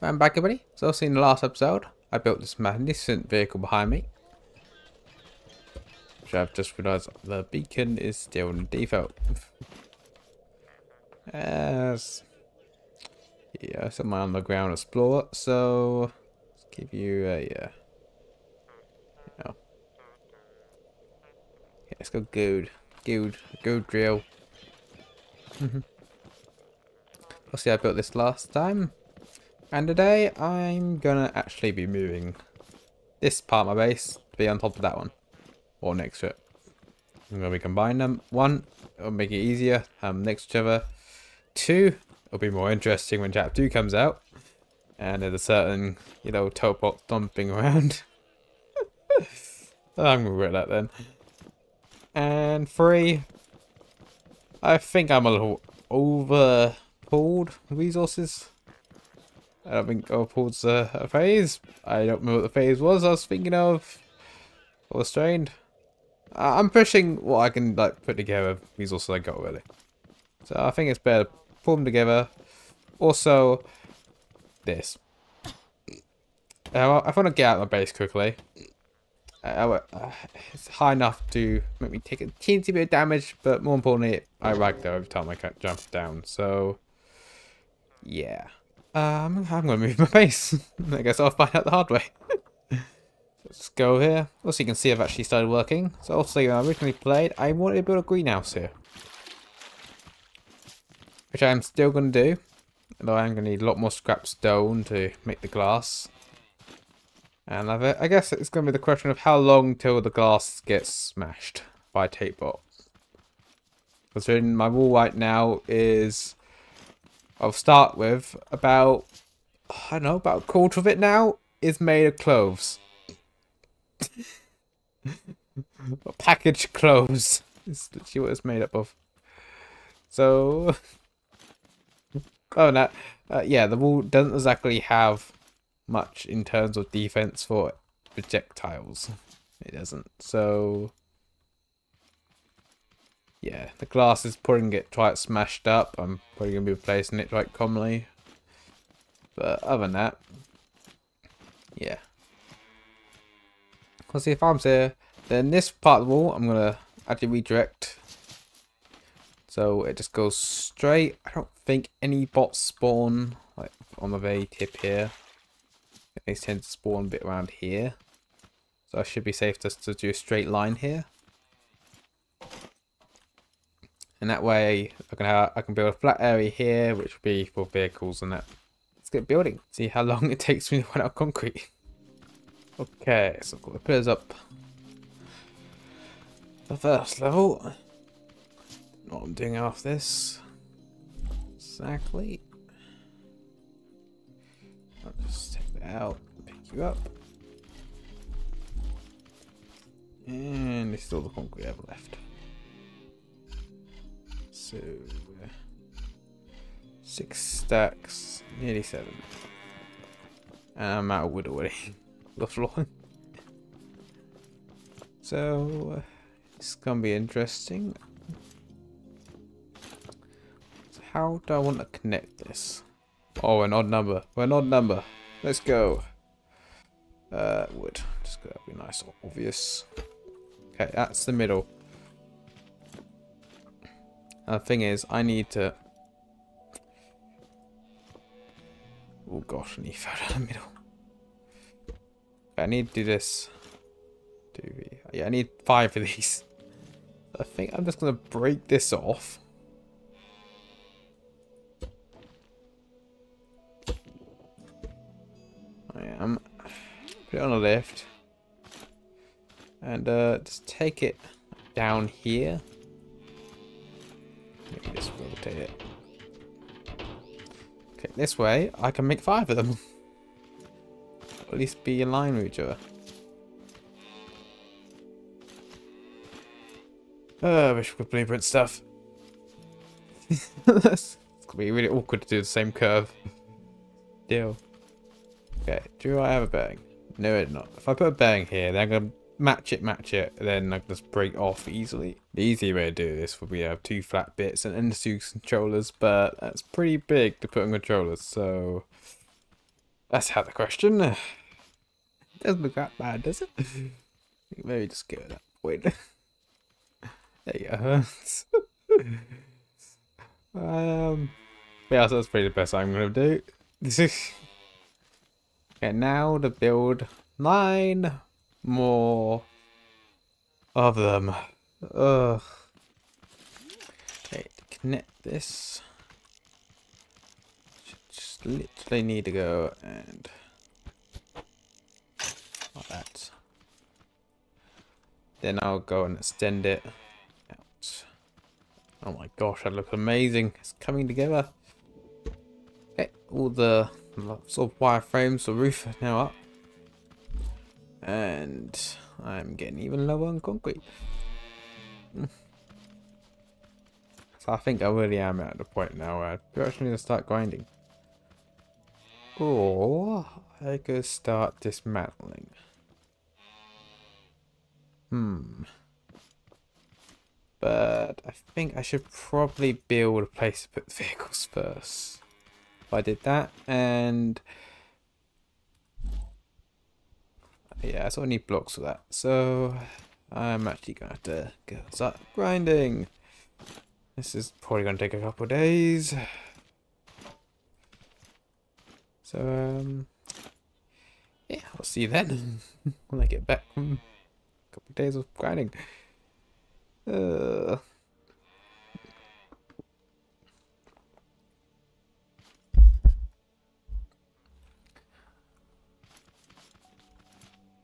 I'm back everybody. So in the last episode, I built this magnificent vehicle behind me. Which I've just realised the beacon is still in default. As yeah, so my underground explorer, so let's give you a uh. Yeah, let's go good. Good good drill. Obviously I built this last time. And today I'm gonna actually be moving this part of my base to be on top of that one. Or next to it. I'm gonna be combining them. One, it'll make it easier, um next to each other. Two, it'll be more interesting when chapter two comes out. And there's a certain, you know, teleport stomping around. I'm gonna regret that then. And three, I think I'm a little over pulled resources. I don't think Opal's uh, a phase. I don't remember what the phase was I was thinking of. Or strained. Uh, I'm pushing what I can like put together resources I got really. So I think it's better to pull them together. Also, this. Uh, I want to get out of my base quickly. Uh, it's high enough to make me take a teensy bit of damage, but more importantly, I ragdoll every time I jump down. So, yeah. Um, I'm gonna move my base. I guess I'll find out the hard way. Let's go here. Also, you can see I've actually started working. So, also, when I originally played, I wanted to build a greenhouse here. Which I'm still gonna do. Although I'm gonna need a lot more scrap stone to make the glass. And I guess it's gonna be the question of how long till the glass gets smashed by tape bot. Considering my wall right now is I'll start with about, I don't know, about a quarter of it now is made of cloves. Packaged cloves is literally what it's made up of. So, oh no, uh, yeah, the wall doesn't exactly have much in terms of defense for projectiles. It doesn't. So, yeah, the glass is putting it quite smashed up. I'm probably going to be replacing it quite commonly. But other than that, yeah. Let's see if I'm here. Then this part of the wall, I'm going to actually redirect. So it just goes straight. I don't think any bots spawn like on the very tip here. They tend to spawn a bit around here. So I should be safe just to do a straight line here. And that way I can have, I can build a flat area here, which will be for vehicles and that. Let's get building. See how long it takes me to run out of concrete. Okay, so I've got the pillars up. The first level. What I'm doing after this. Exactly. I'll just take that out, pick you up. And there's still the concrete I have left. So, uh, six stacks, nearly seven. And I'm out of wood already. the floor. so, uh, it's gonna be interesting. So how do I want to connect this? Oh, an odd number. We're an odd number. Let's go. Uh, wood. Just gotta be nice, obvious. Okay, that's the middle. The thing is, I need to... Oh gosh, I need to fall down the middle. I need to do this. Do we? yeah, I need five of these. I think I'm just going to break this off. I am. Put it on a lift. And uh, just take it down here. Maybe just rotate it. Okay, this way I can make five of them. at least be in line other. Oh, I wish we could blueprint stuff. it's gonna be really awkward to do the same curve. Deal. Okay, do I have a bearing? No, it's not. If I put a bearing here, then I'm gonna match it, match it, then I can just break off easily. The easy way to do this would be to have two flat bits and then two controllers, but that's pretty big to put on controllers, so That's how the question. It doesn't look that bad, does it? Maybe just go that point. there you go. um, yeah, so that's pretty the best I'm gonna do. This is Okay, now to build nine more of them. Ugh. Okay, connect this. Just literally need to go and like that. Then I'll go and extend it out. Oh my gosh, that looks amazing. It's coming together. Okay, all the sort of wireframes, the roof now up. And I'm getting even lower on concrete. So I think I really am at the point now where I actually need to start grinding. Or I could start dismantling. Hmm. But I think I should probably build a place to put vehicles first. If I did that and yeah, I sort of need blocks for that. So I'm actually gonna have to go start grinding. This is probably gonna take a couple of days. So um yeah, I'll see you then when I get back from a couple of days of grinding. Uh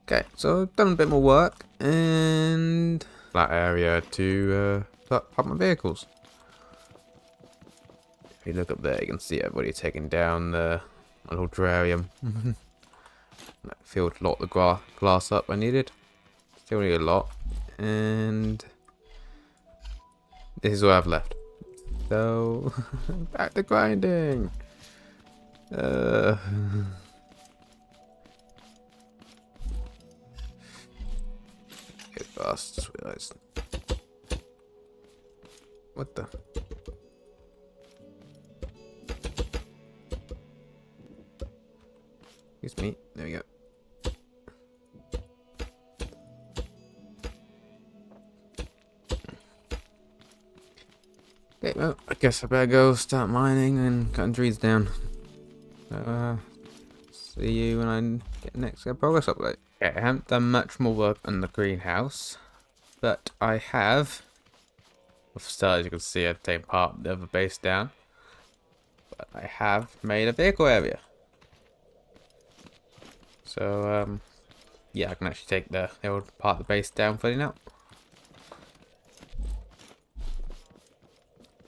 Okay, so I've done a bit more work and that area to uh, park my vehicles. If you look up there, you can see everybody taking down the little terrarium. that filled a lot of the gra glass up I needed. Still need a lot. And this is what I've left. So, back to grinding. Uh... realized. What the? Excuse me. There we go. Okay, well, I guess I better go start mining and cutting trees down. Uh, see you when I get next progress update. Okay, I haven't done much more work on the greenhouse, but I have, still as you can see, I've taken part of the base down, but I have made a vehicle area. So, um, yeah, I can actually take the, the old part of the base down fully now.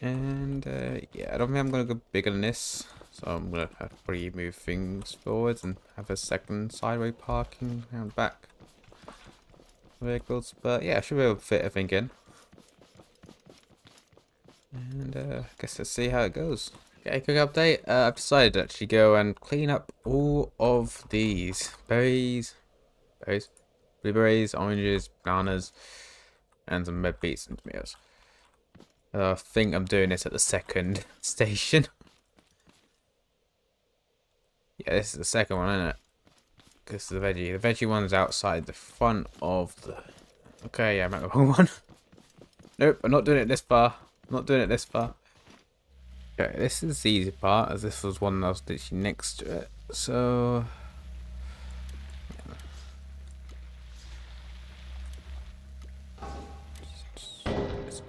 And, uh, yeah, I don't think I'm going to go bigger than this. So I'm going to have to probably move things forwards and have a second sideway parking around back vehicles. But yeah, I should be able to fit everything in. And uh, I guess let's see how it goes. Okay, quick update. Uh, I've decided to actually go and clean up all of these berries, berries, blueberries, oranges, bananas, and some red beets and tomatoes. I think I'm doing this at the second station. Yeah, this is the second one, isn't it? Because the veggie. The veggie one's outside the front of the... Okay, yeah, I'm at the wrong one. nope, I'm not doing it this far. I'm not doing it this far. Okay, this is the easy part, as this was one that was literally next to it. So...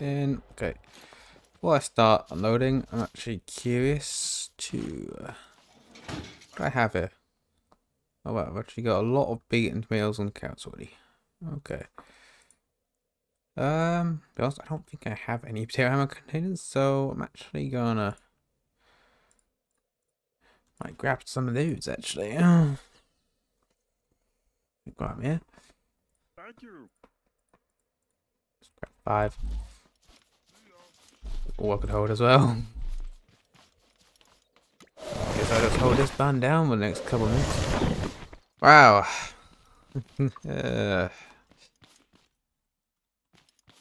in. Okay. Before I start unloading, I'm actually curious to... Uh, I have here? Oh wow, I've actually got a lot of beaten males on counts already. Okay. Um, be honest, I don't think I have any potato hammer containers, so I'm actually gonna might grab some of those actually. Oh. Grab here. Thank you. Let's grab five. Or I could hold as well. Guess I'll just hold this band down for the next couple of minutes. Wow. uh,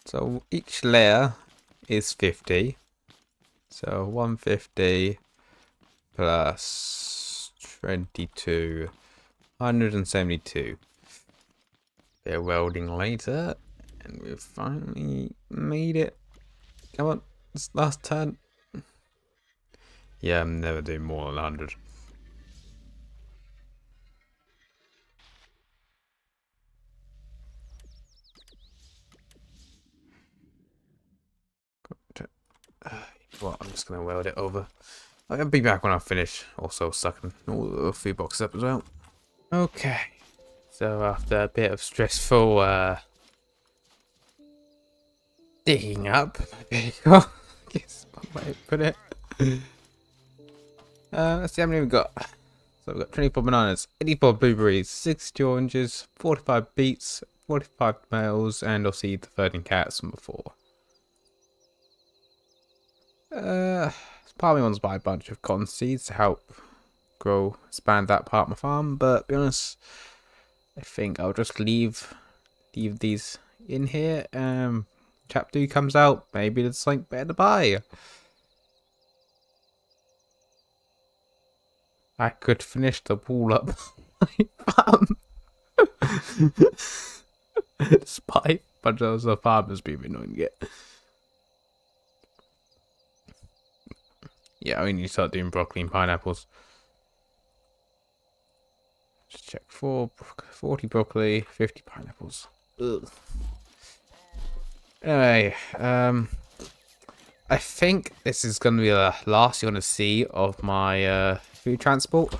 so each layer is 50. So 150 plus 22. 172. They're welding later. And we've finally made it. Come on. This last turn. Yeah, I'm never doing more than 100. Well, I'm just going to weld it over. I'll be back when I finish. Also sucking all the food boxes up as well. Okay. So after a bit of stressful uh, digging up my vehicle, I guess one way to put it. Uh, let's see how many we've got. So we've got 24 bananas, 84 blueberries, 60 oranges, 45 beets, 45 males, and obviously the 13 cats from before. Uh, me wants to buy a bunch of cotton seeds to help grow, expand that part of my farm. But be honest, I think I'll just leave leave these in here. Um, chap two comes out, maybe there's something better to buy. I could finish the wall up. Despite bunch of the farmers being annoying yet. Yeah, I mean you start doing broccoli and pineapples. Just check for 40 broccoli, 50 pineapples. Ugh. Anyway, um, I think this is going to be the last you're going to see of my uh, food transport.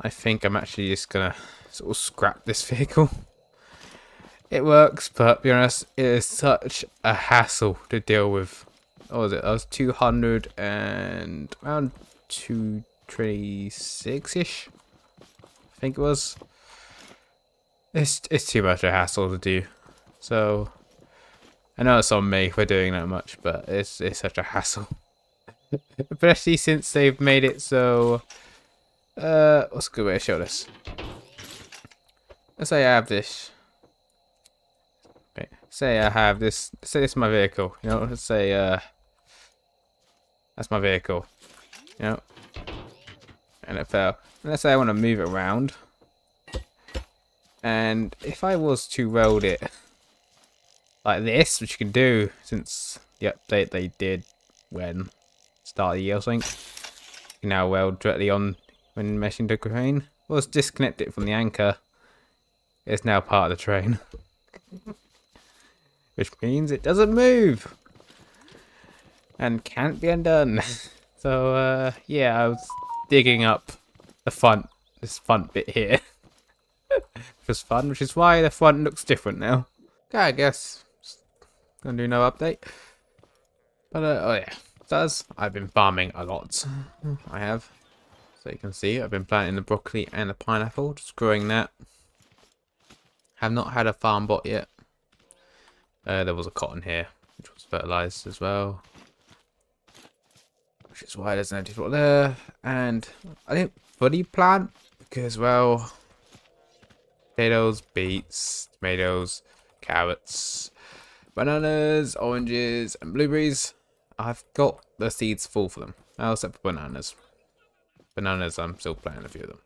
I think I'm actually just going to sort of scrap this vehicle. It works, but be honest, it is such a hassle to deal with what was it? That was 200 and around 226 ish. I think it was. It's it's too much of a hassle to do. So I know it's on me for doing that much, but it's it's such a hassle. Especially since they've made it so uh what's a good way to show this? Let's say I have this say I have this say this is my vehicle, you know, let's say uh that's my vehicle. You know? And it fell. And let's say I want to move it around. And if I was to weld it like this, which you can do since the update they did when start of the year or something, you now weld directly on when meshing the crane. Was disconnect it from the anchor. It's now part of the train. which means it doesn't move and can't be undone. so uh, yeah, I was digging up the front, this front bit here. which was fun, which is why the front looks different now. Okay, I guess gonna do no update. But uh, oh yeah, does. I've been farming a lot. I have. So you can see I've been planting the broccoli and the pineapple, just growing that. Have not had a farm bot yet. Uh, there was a cotton here, which was fertilized as well which is why there's no default there. And I didn't fully plant because, well, potatoes, beets, tomatoes, carrots, bananas, oranges, and blueberries. I've got the seeds full for them, except for bananas. Bananas, I'm still planting a few of them.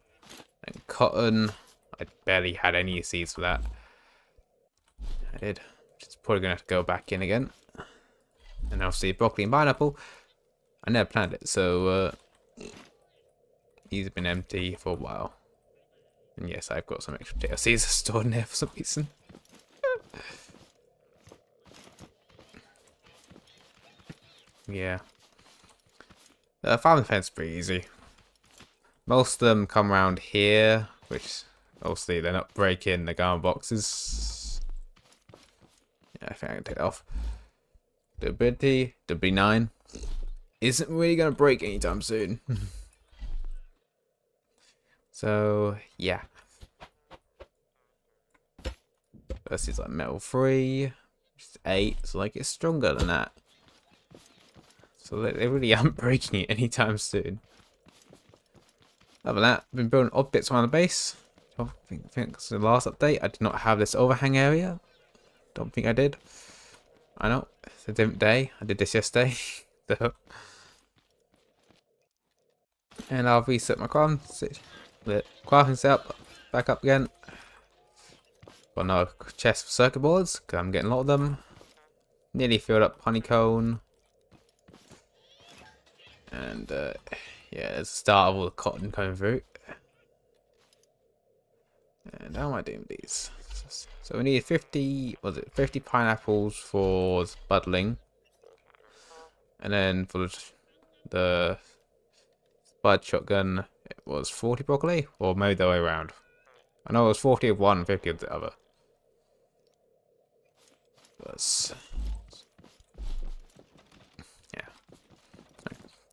And cotton, I barely had any seeds for that. I did. Is probably going to have to go back in again. And obviously broccoli and pineapple. I never planted it, so uh, he's been empty for a while. And yes, I've got some extra DLCs stored in there for some reason. Yeah. The uh, farm defense pretty easy. Most of them come around here, which obviously they're not breaking the garment boxes. Yeah, I think I can take that off. Durability, W9 isn't really going to break anytime soon. so, yeah. This is like metal free. Just 8, so like it's stronger than that. So they really aren't breaking it anytime soon. Other than that, I've been building bits around the base. I think, think it's the last update. I did not have this overhang area. Don't think I did. I know, it's a different day. I did this yesterday. so And I'll reset my crafting, the crafting setup back up again. Got another chest for circuit boards, because I'm getting a lot of them. Nearly filled up honeycomb. And uh, yeah, there's the start of all the cotton coming through. And how am I doing these? So we need 50, was it 50 pineapples for Spudling. And then for the, the spud shotgun, it was 40 broccoli, or maybe the way around. I know it was 40 of one, 50 of the other. That's,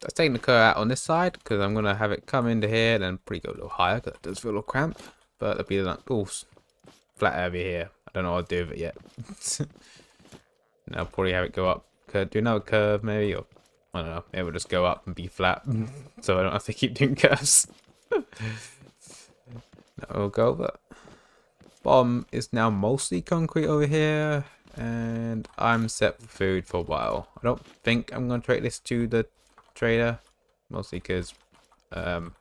That's taking the curve out on this side, because I'm going to have it come into here, then probably go a little higher, because it does feel a little cramped. But it'll be like, oh, flat over here. I don't know what I'll do with it yet. and I'll probably have it go up. Could do another curve maybe, or I don't know. It will just go up and be flat, so I don't have to keep doing curves. That'll go, but bottom is now mostly concrete over here, and I'm set for food for a while. I don't think I'm gonna trade this to the trader, mostly because um,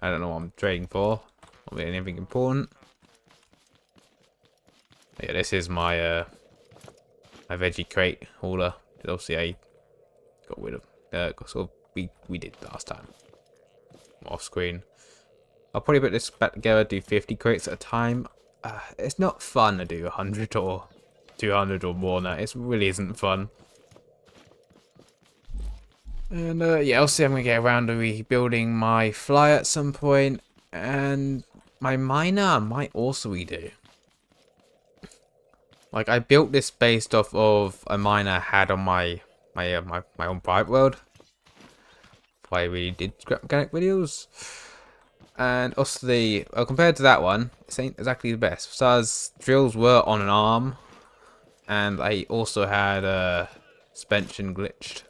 I don't know what I'm trading for. Not really anything important. Yeah, this is my uh, my veggie crate hauler. Obviously, I got rid of. Uh, sort of we we did last time off screen. I'll probably put this back together. Do 50 crates at a time. Uh, it's not fun to do 100 or 200 or more that. It really isn't fun. And uh, yeah, I'll see I'm gonna get around to rebuilding my fly at some point, and my miner might also redo. Like I built this based off of a miner I had on my my uh, my my own private world. Why really did organic videos. And also the well, compared to that one, this ain't exactly the best. SARS drills were on an arm, and I also had a uh, suspension glitched,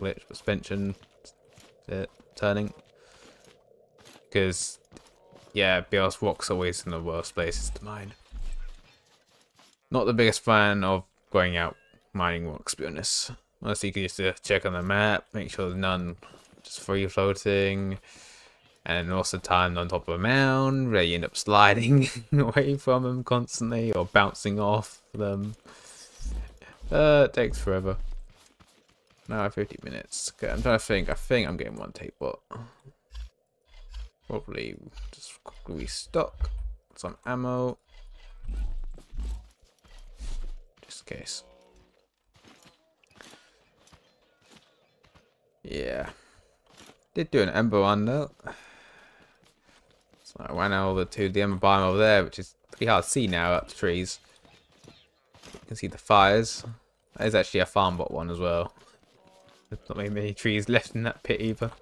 Not glitched, suspension uh, turning. Because yeah, BLS Rock's always in the worst places to mine. Not the biggest fan of going out mining rocks, to be honest. Mostly you can just uh, check on the map, make sure there's none just free floating, and also time on top of a mound where you end up sliding away from them constantly or bouncing off them. Uh, it takes forever. Now 50 minutes. Okay, I'm trying to think. I think I'm getting one tape, but probably just restock some ammo. Just in case. Yeah. Did do an ember one though. So I went over to the ember biome over there, which is pretty hard to see now up the trees. You can see the fires. There's actually a farm bot one as well. There's not many trees left in that pit either.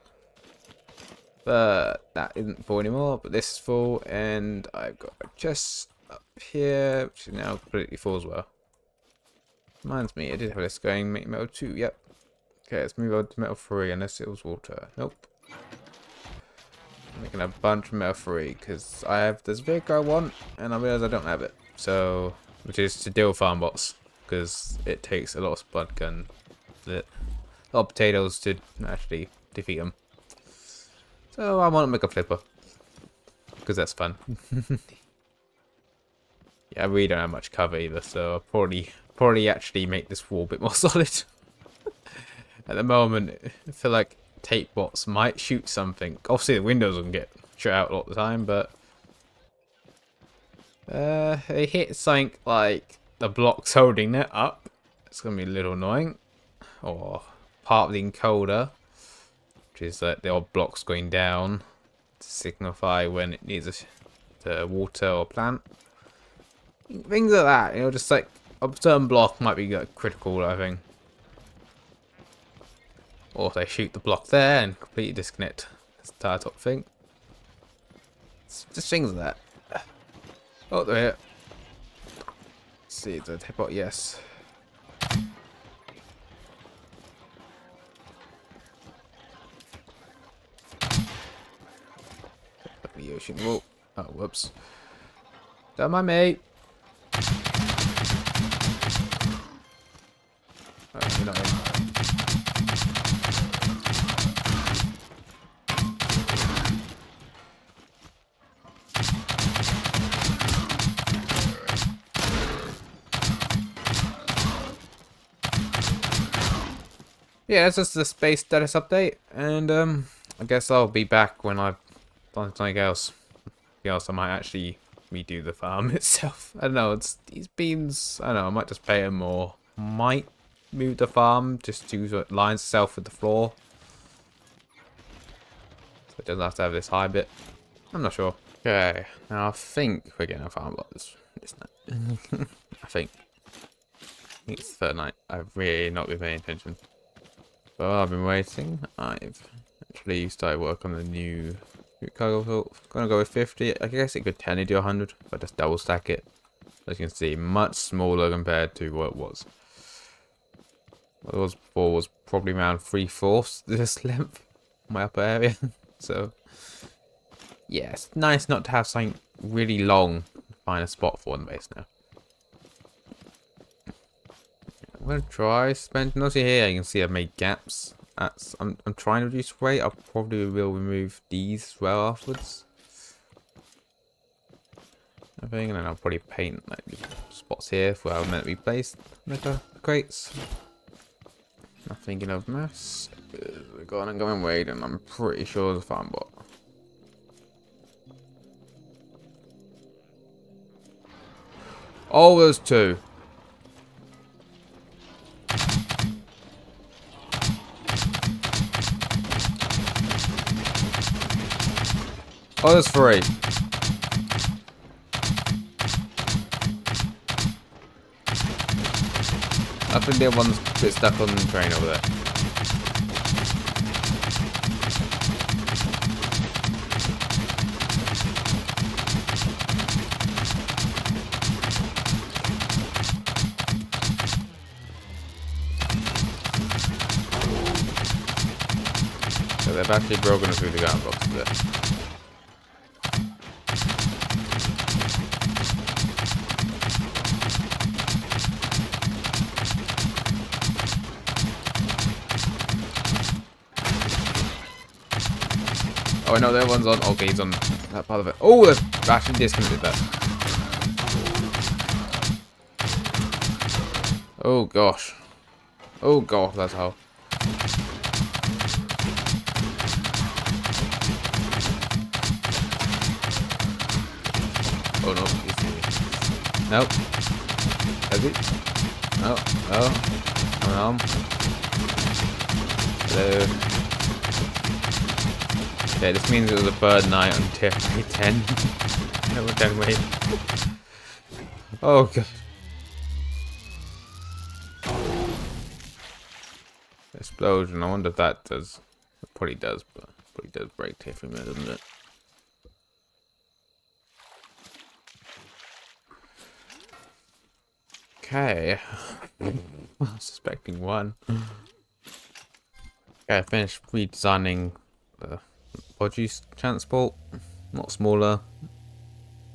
But that isn't full anymore, but this is full, and I've got a chest up here, which is now completely full as well. Reminds me, I did have this going, make metal 2, yep. Okay, let's move on to metal 3, unless it was water. Nope. I'm making a bunch of metal 3, because I have this vehicle I want, and I realise I don't have it. So, which is to deal with farm bots, because it takes a lot of spud gun, a lot potatoes to actually defeat them. So I want to make a flipper. Because that's fun. yeah, really don't have much cover either, so I'll probably, probably actually make this wall a bit more solid. At the moment, I feel like tape bots might shoot something. Obviously the windows will get shut out a lot of the time, but... Uh, they hit something like the blocks holding it up. It's going to be a little annoying. Or part of the encoder which is like the odd blocks going down to signify when it needs a, water or plant. Things like that, you know, just like a certain block might be like, critical, I think. Or if they shoot the block there and completely disconnect this entire top thing. It's just things like that. Oh, they're here. Let's see, the tip the ocean. Whoa. Oh, whoops. Got my mate. Right, you're not in. Yeah, that's just the space status update, and um, I guess I'll be back when I've something else. Something else I might actually redo the farm itself. I don't know, it's these beans, I don't know, I might just pay them or might move the farm just to so it lines itself with the floor. So it doesn't have to have this high bit. I'm not sure. Okay, now I think we're getting a farm block this, this night. I think. I think it's the third night. I've really not been paying attention. But I've been waiting, I've actually started work on the new cargo. Gonna go with 50. I guess it could 10 do 100, but just double stack it. As you can see, much smaller compared to what it was. What it was before was probably around 3 fourths this length, my upper area. so, yeah, it's nice not to have something really long to find a spot for in the base now. I'm gonna try spend also here you can see I've made gaps. I'm I'm trying to reduce weight. I probably will remove these as well afterwards. I think and then I'll probably paint like spots here for where I'm meant to be placed the crates. Not thinking of mass. We're going and going wait and I'm pretty sure it's a farm bot. Oh, there's two. Oh, there's three. I think the one's a bit stuck on the train over there. So they've actually broken through the gun box there. Oh, no, that one's on. Okay, he's on that part of it. Oh, there's actually disconnected that. Oh, gosh. Oh, gosh, that's how. Oh, no. Nope. Has he? No. No. Hello. Okay, this means it was a bird night on Tiffany 10. no, done wait. Oh god. Explosion, I wonder if that does. It probably does, but probably does break Tiffany, doesn't it? Okay. I suspecting one. Okay, I finished redesigning the produce transport, not smaller.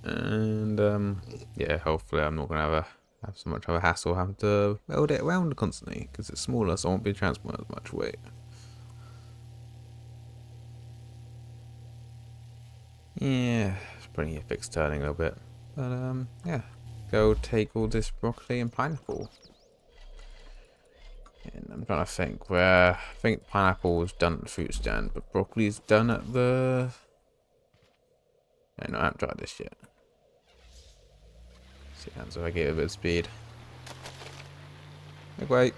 And um, yeah, hopefully I'm not gonna have a have so much of a hassle having to weld it around constantly because it's smaller, so I won't be transporting as much weight. Yeah, it's putting a fixed turning a little bit, but um, yeah, go take all this broccoli and pineapple. And I'm trying to think where I think pineapple was done at the fruit stand, but broccoli's done at the. no, I haven't tried this yet. Let's see how I get a bit of speed. Make way.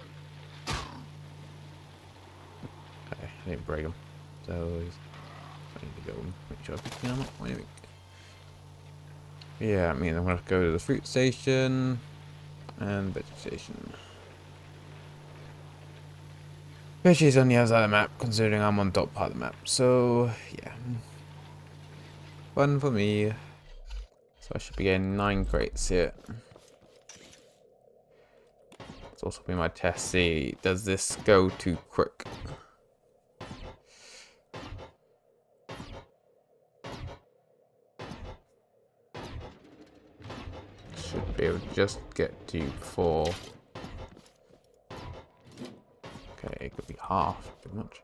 Okay, I didn't break them. So I need to go and make sure I pick them up. Wait a minute. Yeah, I mean I'm gonna go to the fruit station and vegetation. Which is on the other side of the map, considering I'm on top part of the map. So, yeah. Fun for me. So I should be getting 9 crates here. It's also be my test. See, does this go too quick? Should be able to just get to 4. Okay, it could be half, pretty much.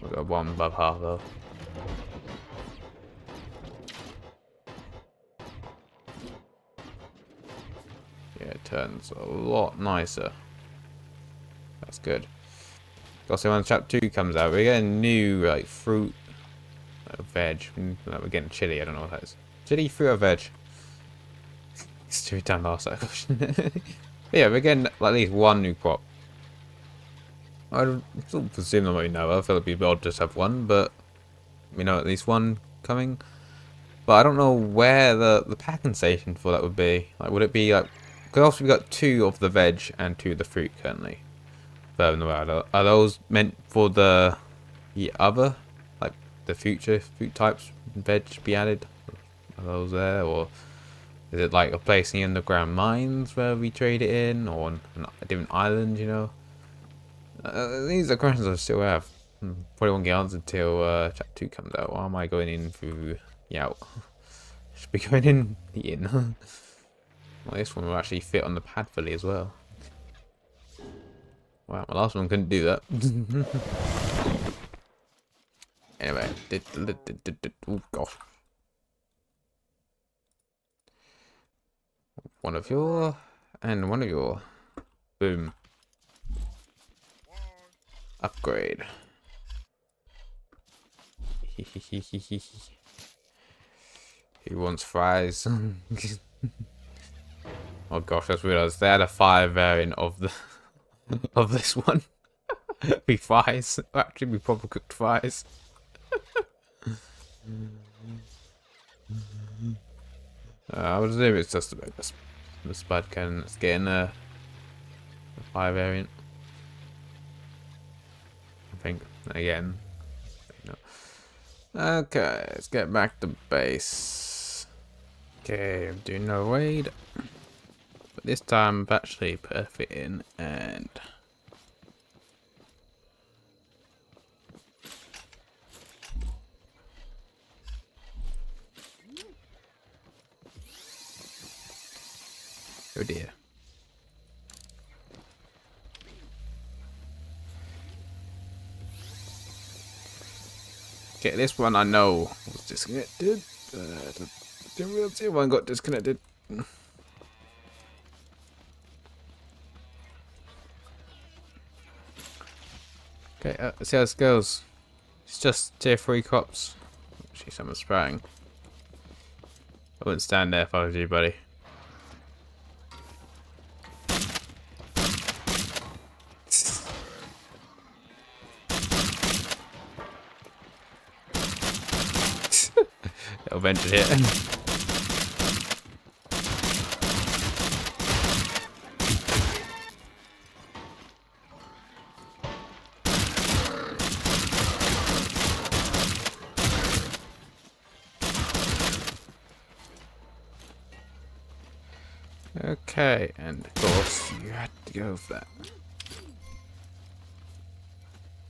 We've got one above half though. Yeah, it turns a lot nicer. That's good. Also, when chapter 2 comes out, we're getting new, like, fruit, uh, veg. We're getting chili, I don't know what that is. Chili, fruit, or veg? It's too damn last that yeah, we're getting like, at least one new crop. I still presume there might be no I feel it'd be odd just have one, but we know at least one coming. But I don't know where the, the packing station for that would be. Like, would it be like... Because also we got two of the veg and two of the fruit currently. Further in the world. Are, are those meant for the, the other? Like, the future fruit types veg be added? Are those there? Or is it like a place in the underground mines where we trade it in? Or on a different island, you know? Uh, these are questions I still have. Hmm, probably won't get answered until uh, chapter 2 comes out. Why am I going in through the out? Should be going in the in. well, this one will actually fit on the pad fully as well. Wow, my last one couldn't do that. anyway, oh gosh. One of your, and one of your. Boom. Upgrade. he wants fries? oh gosh, I just realised they had a fire variant of the of this one. be fries. Actually, be proper cooked fries. uh, I would assume it's just about the, the spud cannon that's getting a, a fire variant think. Again. Okay, let's get back to base. Okay, I'm doing no raid. But this time I've actually perfect in and Oh dear. Okay, this one I know was disconnected. Uh, realize the one got disconnected. Okay, uh, let's see how this goes. It's just tier 3 cops. Actually, someone's spraying. I wouldn't stand there if I was you, buddy. Vented here. Okay, and of course you had to go for that.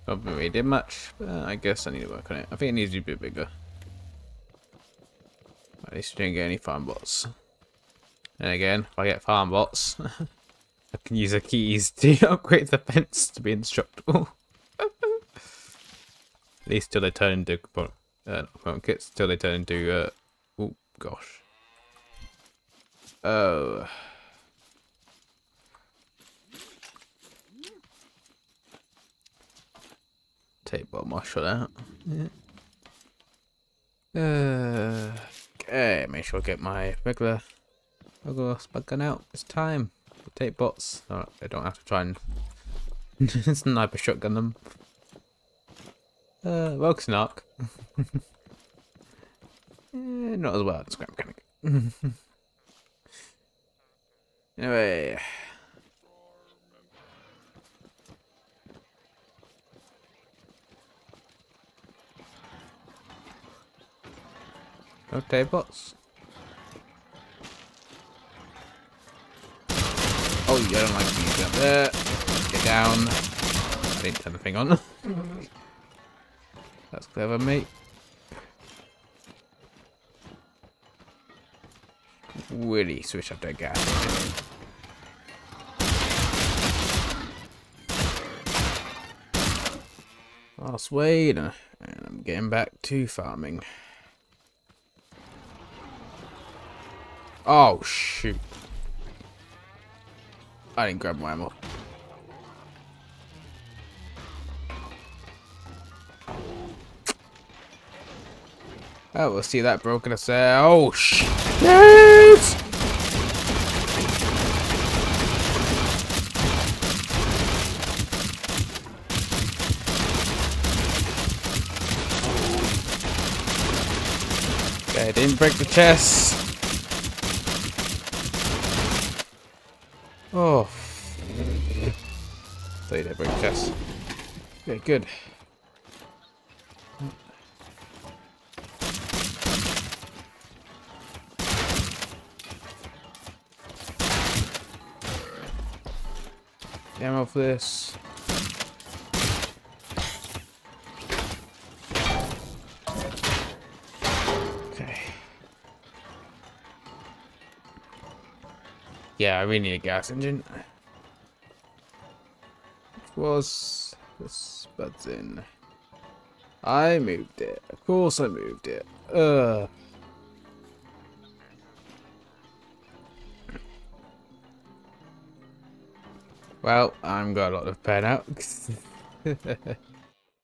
Not really did much, but I guess I need to work on it. I think it needs to be a bit bigger. At least we didn't get any farm bots. And again, if I get farm bots, I can use the keys to upgrade the fence to be indestructible. At least till they turn into component, uh, component kits, till they turn into, uh, oh gosh. Oh. Take bomb my shot out. Yeah. Uh, Okay, make sure I get my regular regular spud gun out. It's time to take bots. No, I don't have to try and sniper shotgun them. Uh, well, Snark. eh, not as well as Scrap Mechanic. anyway. Okay, bots. Oh, you don't like me. Up there. Get down. I didn't turn the thing on. That's clever, mate. Really switch up that gas. Last wait, and I'm getting back to farming. Oh, shoot. I didn't grab my ammo. Oh, we'll see that broken ass. out. Oh, shit! Yes! Okay, I didn't break the chest. Okay, good. Ammo for this. Okay. Yeah, I really need a gas engine. Which was this button? I moved it. Of course I moved it. Ugh. Well, I'm got a lot of pen out.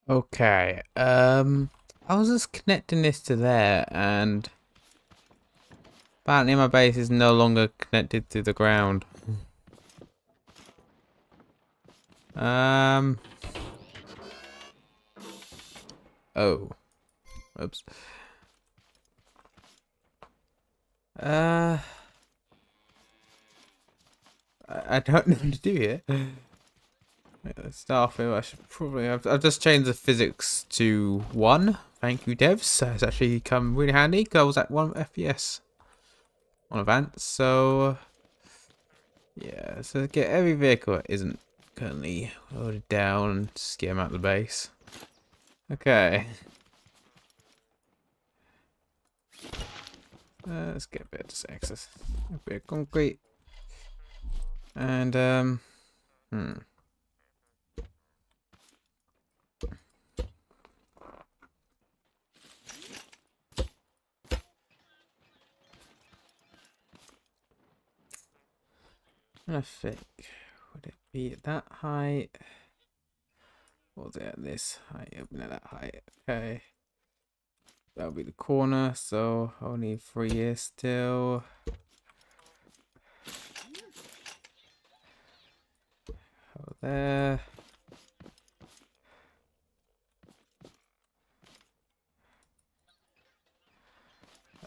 okay. Um, I was just connecting this to there, and apparently my base is no longer connected to the ground. Um. Oh. Oops. Uh. I, don't know what to do here. Let's start off with, I should probably, I've, I've just changed the physics to 1. Thank you, devs. It's actually come really handy because I was at 1 FPS on Advance. So, yeah, so get every vehicle that isn't currently loaded down and just get them out of the base. Okay. Uh, let's get a bit of access. A bit of concrete. And, um, hmm. I think, would it be at that height? Was it at this height? Open at that height. Okay. That'll be the corner, so only three years still. Go there.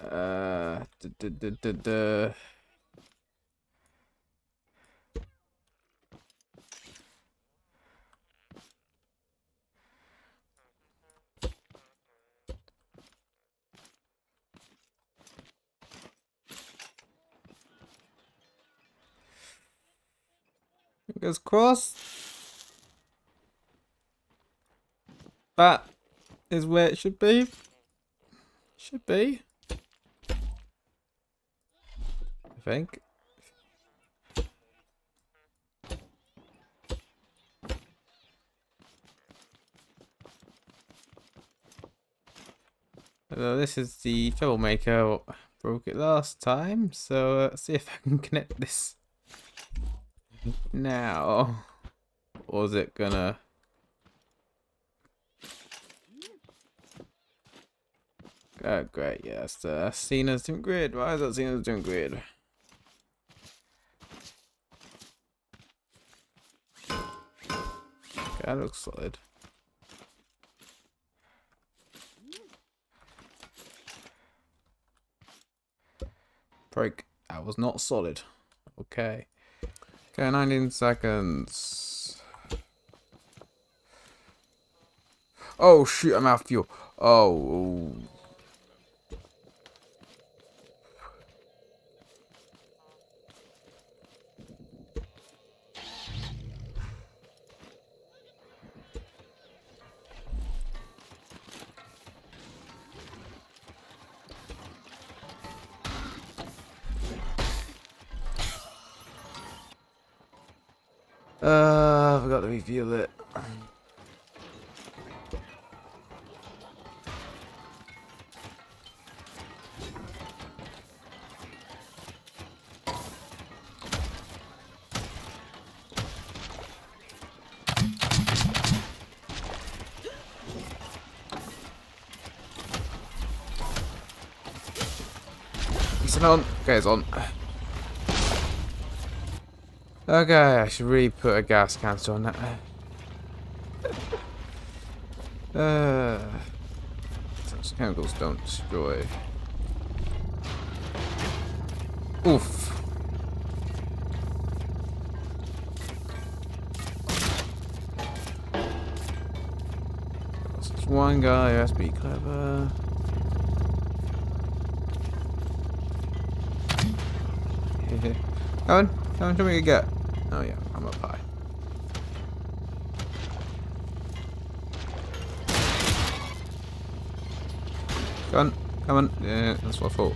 Uh, duh, duh, duh, Fingers crossed. That is where it should be. Should be. I think. This is the troublemaker broke it last time, so uh, see if I can connect this now. Or is it gonna... Oh, great, yes. Uh, Cena's doing grid. Why is that Cena's doing grid? Okay, that looks solid. Break. That was not solid. Okay. Okay, 19 seconds. Oh shoot, I'm out of fuel. Oh. Uh, I forgot to refuel it. He's on. Okay, it's on. Okay, I should really put a gas canister on that. Uh, those chemicals don't destroy. Oof. There's one guy who has to be clever. Come on, show me what you got. Oh yeah, I'm up high. Come on, come on. Yeah, that's what I thought.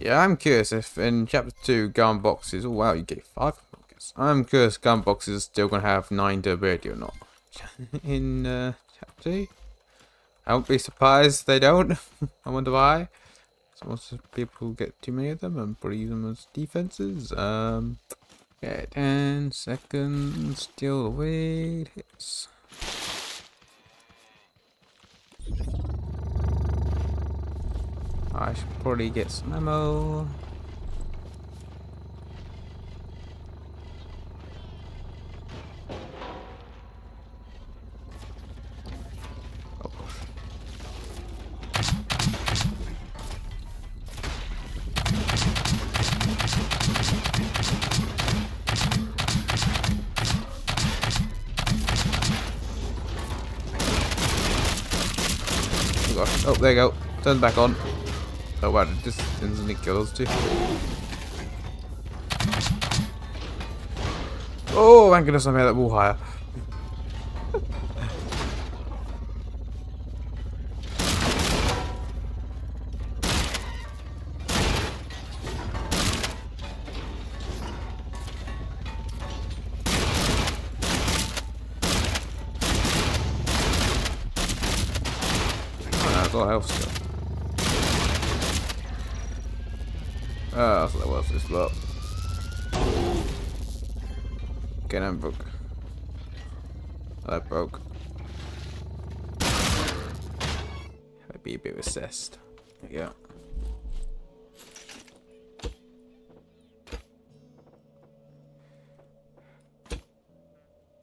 Yeah, I'm curious if in chapter 2 gun boxes, oh wow, you get 5 boxes. I'm curious gun boxes are still going to have 9 durability or not. in uh, chapter 2? I won't be surprised they don't. I wonder why. So people get too many of them and probably use them as defenses. Um, yeah, 10 seconds, still away, hits. I should probably get some ammo. Oh, there you go. Turn back on. Oh wow, it just instantly kills too. Oh, thank goodness I made that wall higher. Oh, still. Ah, so that was this lot. Okay, I'm broke. That broke. I'd be a bit assessed. Yeah.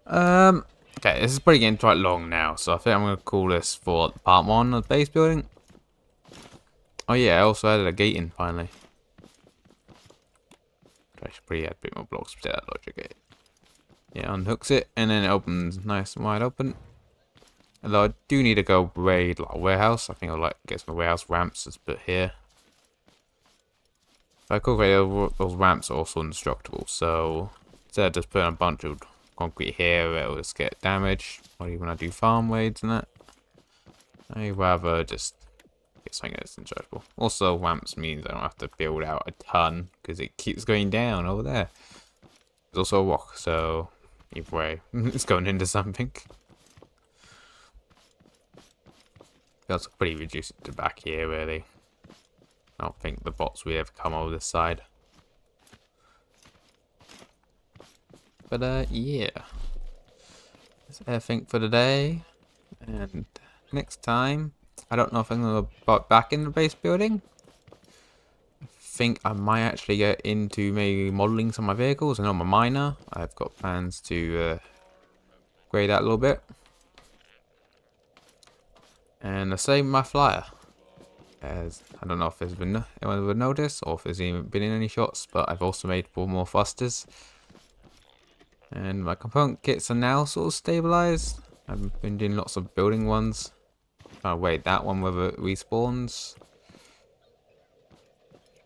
Um, okay, this is probably getting quite long now, so I think I'm going to call this for part one of the base building. Oh yeah, I also added a gate in finally. I should probably add a bit more blocks to that logic gate. Yeah, unhooks it, and then it opens nice and wide open. Although I do need to go raid like a warehouse. I think I'll like get some warehouse ramps just put here. If I could those ramps are also indestructible, so instead of just putting a bunch of concrete here, it'll just get damaged. Or even I do farm raids and that. I'd rather just get something that's indestructible. Also, ramps means I don't have to build out a ton because it keeps going down over there. There's also a rock, so either way, it's going into something. That's pretty reduced to back here, really. I don't think the bots will ever come over this side. But, uh, yeah. That's everything for today. And next time, I don't know if I'm going to go back in the base building. I think I might actually get into maybe modelling some of my vehicles. I know I'm a miner. I've got plans to uh, grade that a little bit. And the same my flyer. As I don't know if there's been anyone would notice or if there's even been in any shots, but I've also made four more thrusters. And my component kits are now sort of stabilized. I've been doing lots of building ones. Oh wait, that one whether it respawns.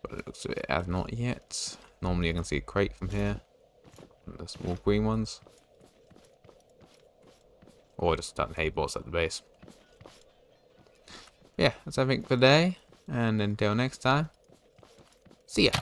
But it looks like it has not yet. Normally you can see a crate from here. The small green ones. Or just done Haybots at the base yeah, that's everything for today. And until next time, see ya.